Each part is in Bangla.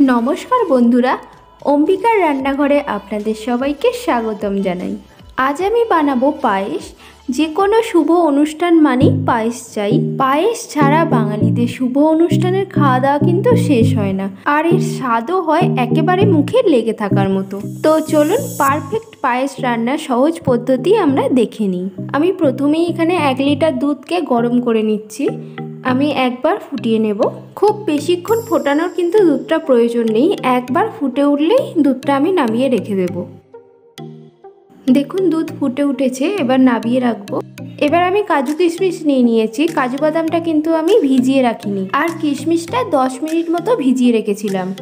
নমস্কার বন্ধুরা, অম্বিকার রান্নাঘরে আপনাদের সবাইকে স্বাগতম জানাই। আজ আমি বানাবো পায়েস। যে কোনো শুভ অনুষ্ঠান মানেই পায়েস চাই। পায়েস ছাড়া বাঙালিদের শুভ অনুষ্ঠানের খাওয়া দাওয়া কিন্তু শেষ হয় না। আর এর স্বাদও হয় একেবারে মুখে লেগে থাকার মতো। তো চলুন পারফেক্ট পায়েস রান্নার সহজ পদ্ধতি আমরা দেখে নিই। আমি প্রথমেই এখানে এক লিটার দুধকে গরম করে নিচ্ছি। আমি একবার ফুটিয়ে নেব। খুব বেশিক্ষণ ফোটানোর কিন্তু দুধটা প্রয়োজন নেই। একবার ফুটে উঠলেই দুধটা আমি নামিয়ে রেখে দেব। দেখুন, দুধ ফুটে উঠেছে, এবার নামিয়ে রাখব। এবার আমি কাজু কিশমিশ নিয়ে নিয়েছি। কাজু বাদামটা কিন্তু আমি ভিজিয়ে রাখিনি। আর কিশমিশটা দশ মিনিট মতো ভিজিয়ে রেখেছিলাম।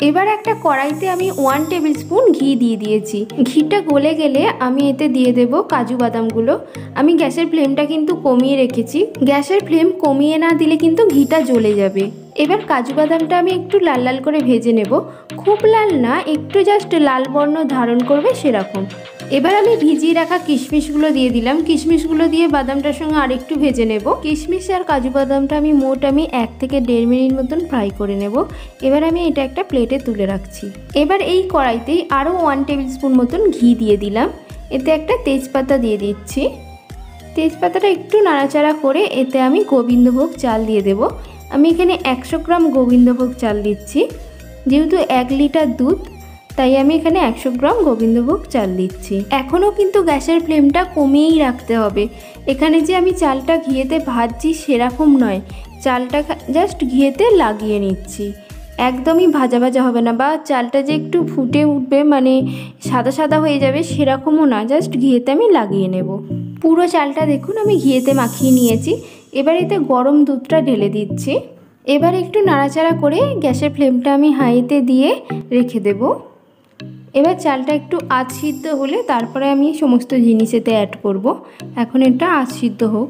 এবার একটা কড়াইতে আমি ওয়ান টেবিল স্পুন ঘি দিয়ে দিয়েছি। ঘিটা গলে গেলে আমি এতে দিয়ে দেব কাজু বাদামগুলো। আমি গ্যাসের ফ্লেমটা কিন্তু কমিয়ে রেখেছি। গ্যাসের ফ্লেম কমিয়ে না দিলে কিন্তু ঘিটা জ্বলে যাবে। এবার কাজু বাদামটা আমি একটু লাল লাল করে ভেজে নেব। খুব লাল না, একটু জাস্ট লাল বর্ণ ধারণ করবে সেরকম। এবার আমি ভিজিয়ে রাখা কিশমিশগুলো দিয়ে দিলাম। কিশমিশগুলো দিয়ে বাদামটার সঙ্গে আরেকটু ভেজে নেব। কিশমিশ আর কাজু বাদামটা আমি মোট আমি এক থেকে দেড় মিনিট মতন ফ্রাই করে নেব। এবার আমি এটা একটা প্লেটে তুলে রাখছি। এবার এই কড়াইতেই আরও ওয়ান টেবিল স্পুন মতন ঘি দিয়ে দিলাম। এতে একটা তেজপাতা দিয়ে দিচ্ছি। তেজপাতাটা একটু নাড়াচাড়া করে এতে আমি গোবিন্দভোগ চাল দিয়ে দেব। আমি এখানে একশো গ্রাম গোবিন্দভোগ চাল দিচ্ছি। যেহেতু এক লিটার দুধ, তাই আমি এখানে একশো গ্রাম গোবিন্দভোগ চাল দিচ্ছি। এখনও কিন্তু গ্যাসের ফ্লেমটা কমিয়েই রাখতে হবে। এখানে যে আমি চালটা ঘিয়েতে ভাজছি সেরকম নয়। চালটা জাস্ট ঘিয়েতে লাগিয়ে নিচ্ছি। একদমই ভাজা ভাজা হবে না বা চালটা যে একটু ফুটে উঠবে মানে সাদা সাদা হয়ে যাবে সেরকমও না। জাস্ট ঘিয়েতে আমি লাগিয়ে নেব। পুরো চালটা দেখুন, আমি ঘিয়েতে মাখিয়ে নিয়েছি। এবার এতে গরম দুধটা ঢেলে দিচ্ছি। এবার একটু নাড়াচাড়া করে গ্যাসের ফ্লেমটা আমি হাইতে দিয়ে রেখে দেবো। এবার চালটা একটু আধ সিদ্ধ হলে তারপরে আমি সমস্ত জিনিস এতে অ্যাড করব। এখন এটা আধ সিদ্ধ হোক।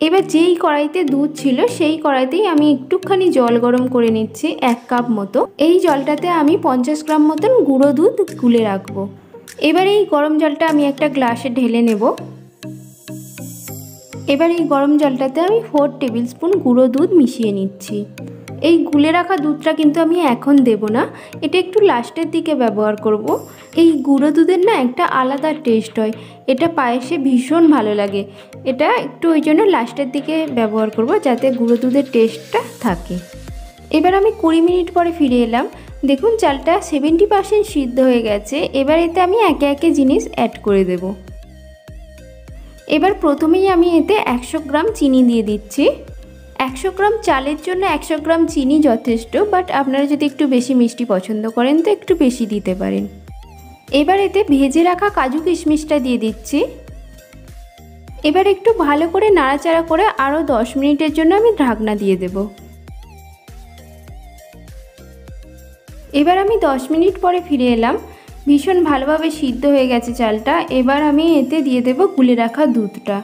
এবার যেই কড়াইতে দুধ ছিল সেই কড়াইতেই আমি একটুখানি জল গরম করে নিচ্ছি এক কাপ মতো। এই জলটাতে আমি পঞ্চাশ গ্রাম মতন গুঁড়ো দুধ গুলে রাখব। এবার এই গরম জলটা আমি একটা গ্লাসে ঢেলে নেব। এবার এই গরম জলটাতে আমি ফোর টেবিল স্পুন গুঁড়ো দুধ মিশিয়ে নিচ্ছি। এই গুলে রাখা দুধটা কিন্তু আমি এখন দেব না, এটা একটু লাস্টের দিকে ব্যবহার করব। এই গুঁড়ো দুধের না একটা আলাদা টেস্ট হয়, এটা পায়েসে ভীষণ ভালো লাগে। এটা একটু ওই জন্য লাস্টের দিকে ব্যবহার করব যাতে গুঁড়ো দুধের টেস্টটা থাকে। এবার আমি কুড়ি মিনিট পরে ফিরে এলাম। দেখুন চালটা সেভেন্টি পার্সেন্ট সিদ্ধ হয়ে গেছে, এবার এতে আমি একে একে জিনিস অ্যাড করে দেব। এবার প্রথমেই আমি এতে একশো গ্রাম চিনি দিয়ে দিচ্ছি। একশো গ্রাম চালের জন্য একশো গ্রাম চিনি যথেষ্ট বাট আপনারা যদি একটু বেশি মিষ্টি পছন্দ করেন, তো একটু বেশি দিতে পারেন। এবার এতে ভেজে রাখা কাজু কিশমিশটা দিয়ে দিচ্ছি। এবার একটু ভালো করে নাড়াচাড়া করে আরও দশ মিনিটের জন্য আমি ঢাকনা দিয়ে দেব। এবার আমি দশ মিনিট পরে ফিরে এলাম। ভীষণ ভালোভাবে সিদ্ধ হয়ে গেছে চালটা। এবার আমি এতে দিয়ে দেব গুলে রাখা দুধটা।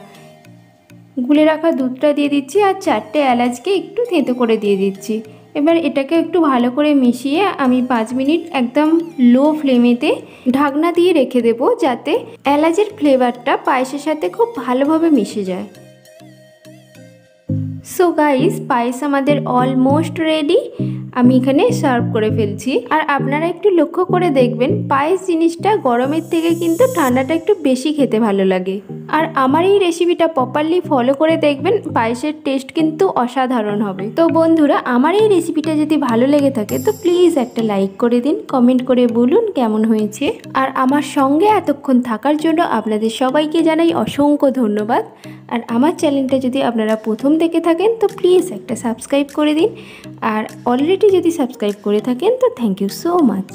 গুলে রাখা দুধটা দিয়ে দিচ্ছি আর চারটে এলাচকে একটু থেঁতো করে দিয়ে দিচ্ছি। এবার এটাকে একটু ভালো করে মিশিয়ে আমি পাঁচ মিনিট একদম লো ফ্লেমেতে ঢাকনা দিয়ে রেখে দেব যাতে এলাচের ফ্লেভারটা পায়েসের সাথে খুব ভালোভাবে মিশে যায়। সো গাইস পায়েস আমাদের অলমোস্ট রেডি আমি এখানে সার্ভ করে ফেলছি। আর আপনারা একটু লক্ষ্য করে দেখবেন, পায়েস জিনিসটা গরমের থেকে কিন্তু ঠান্ডাটা একটু বেশি খেতে ভালো লাগে। আর আমার এই রেসিপিটা প্রপারলি ফলো করে দেখবেন, পায়েসের টেস্ট কিন্তু অসাধারণ হবে। তো বন্ধুরা, আমার এই রেসিপিটা যদি ভালো লেগে থাকে, তো প্লিজ একটা লাইক করে দিন কমেন্ট করে বলুন কেমন হয়েছে। আর আমার সঙ্গে এতক্ষণ থাকার জন্য আপনাদের সবাইকে জানাই অসংখ্য ধন্যবাদ। আর আমার চ্যানেলটা যদি আপনারা প্রথম দেখে থাকেন তো প্লিজ একটা সাবস্ক্রাইব করে দিন। আর অলরেডি যদি সাবস্ক্রাইব করে থাকেন, তো থ্যাংক ইউ সো মাচ